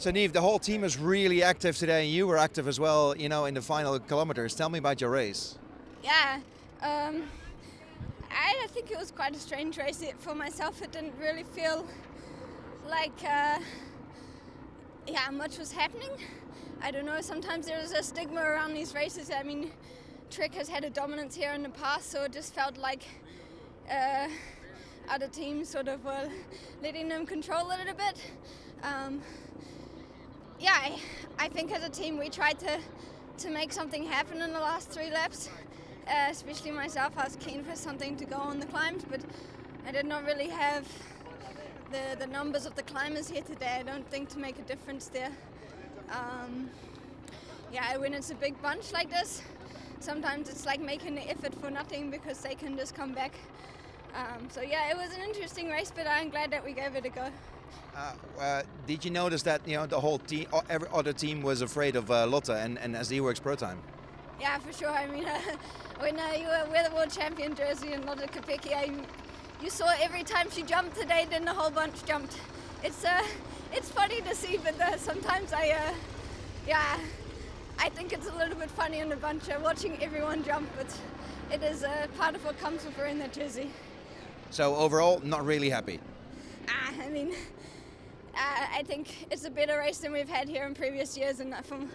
So Niamh, the whole team is really active today, and you were active as well. You know, in the final kilometers. Tell me about your race. Yeah, um, I think it was quite a strange race for myself. It didn't really feel like, uh, yeah, much was happening. I don't know. Sometimes there's a stigma around these races. I mean, Trek has had a dominance here in the past, so it just felt like uh, other teams sort of were letting them control a bit. Um, yeah, I, I think as a team we tried to to make something happen in the last three laps. Uh, especially myself, I was keen for something to go on the climbs, but I did not really have the the numbers of the climbers here today. I don't think to make a difference there. Um, yeah, when it's a big bunch like this, sometimes it's like making the effort for nothing because they can just come back. Um, so yeah, it was an interesting race, but I'm glad that we gave it a go. Uh, uh, did you notice that you know the whole team, every other team was afraid of uh, Lotte and and SD Worx Protime? Yeah, for sure. I mean, uh, when uh, you were wear the world champion jersey and Lotte Kopecky, I, you saw every time she jumped today, then the whole bunch jumped. It's uh, it's funny to see, but uh, sometimes I, uh, yeah, I think it's a little bit funny in the bunch uh, watching everyone jump, but it is uh, part of what comes with wearing that jersey. So overall, not really happy. Ah, I mean, uh, I think it's a better race than we've had here in previous years, and I feel,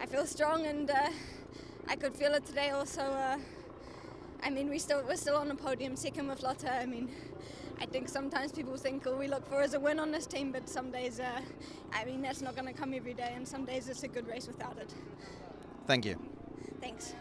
I feel strong, and uh, I could feel it today. Also, uh, I mean, we still we're still on the podium, second with Lotte. I mean, I think sometimes people think all we look for is a win on this team, but some days, uh, I mean, that's not going to come every day, and some days it's a good race without it. Thank you. Thanks.